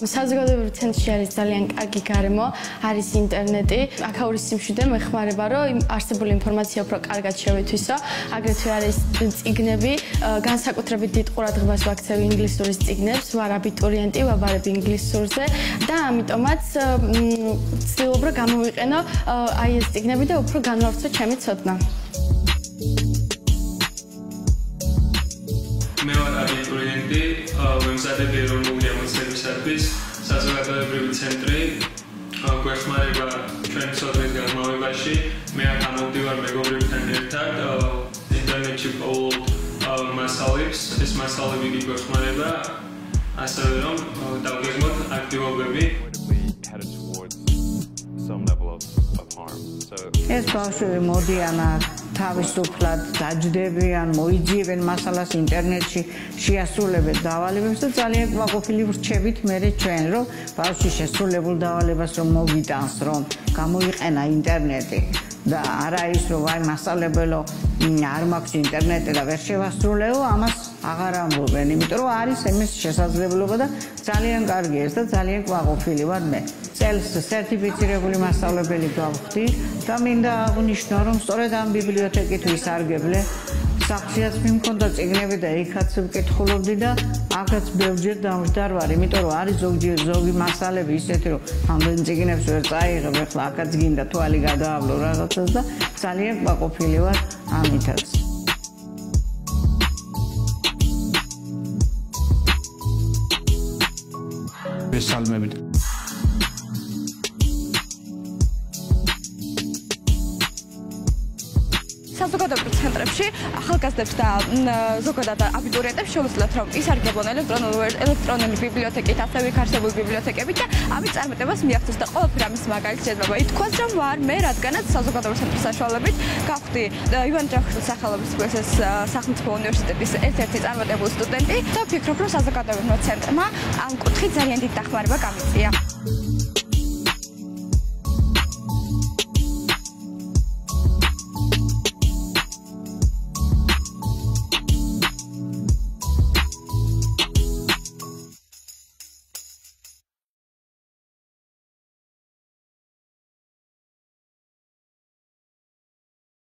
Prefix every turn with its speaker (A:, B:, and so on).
A: საზოგადოებრივ ცენტრში არის ძალიან კარგი გარემო, არის ინტერნეტი. აქაური სიმშვიდე მეხმარება, რომ არსებული ინფორმაცია უფრო კარგად შევითვისო. აგრეთვე არის წიგნები, განსაკუთრებით დიდ ყურადღებას ვაქცევი ინგლისურის წიგნებს, ვარ აბიტურიენტი, ვაბარებ ინგლისურზე და ამიტომაც ვცდილობ რომ გამოვიყენო აი ეს წიგნები და უფრო განვავრცო ჩემი ცოდნა.
B: მე ვარ აბიტურიენტი, ვემზადებ ეროვნული ამოცნებისათვის საზოგადოებრივი ცენტრი. გვეხმარება ჩვენი სოციალური განმავლობაში. მე აქ ამოვდივარ მეგობრებთან ერთად ინტერნეტში ყოველ მასალებს, ეს მასალები გვეხმარება ასევე რომ დავგეგმოთ აქტივობები.
C: ეს ბავშვები მოდიან თავისუფლად დაждდებიან, მოიძიებენ მასალას ინტერნეტში, შეასრულებენ დავალებებს და ძალიან ყვაყოფილი ვრჩებით მე ჩვენ, რომ ბავშვი შესრულებულ დავალებას რომ მოგიტანს, რომ გამოიყენა ინტერნეტი და არა ის რომ აი მასალებელო არ მაქვს ინტერნეტი და ვერ შევასრულეო, ამას აღარ ამბობენ, იმიტომ რომ არის იმის შესაძლებლობა და ძალიან კარგი ეს და ძალიან ყვაყופილი ვარ მე. წელს სერტიფიცირებული მასწავლებელი გავხდი და მინდა აღნიშნო, რომ სწორედ ამ ბიბლიოთეკით ვისარგებლე სახლშიაც მიმქონდა წიგნები და იქაც ვკითხულობდი და აქაც ბევრჯერ დავждარვარ, იმიტომ რომ არის ზოგჯერ ზოგი მასალები ისეთი, რომ ამდენ წიგნებს ვერ წაიღებ, ახლა აქაც გინდა თვალი გადაავლო რაღაცას და ძალიან ყვაყופილი ვარ ამითაც.
D: बीस साल में भी
E: საზოგადოებრივ ცენტრებში ახალგაზრდებს და ზოგადად აბიტურიენტებს შეუძლიათ რომ ისარგებლონ ელექტრონული ელექტრონული ბიბლიოთეკით, ასევე იქ არსებული ბიბლიოთეკებით და ამის წარმატებას მიაღწიოს და ყველაფერი ამის მაგალითი შეიძლება ითქვას რომ ვარ მე რადგანაც საზოგადოებრივ ცენტრის საშუალებით გავხდი ივან ჯავახიშვილის სახელობის ეს სახელმწიფო უნივერსიტეტის ერთ-ერთი წარმატებული სტუდენტი და ვფიქრობ რომ საზოგადოებრივ ცენტრმა ამ კუთხით ძალიან დიდი დახმარება გამიწია.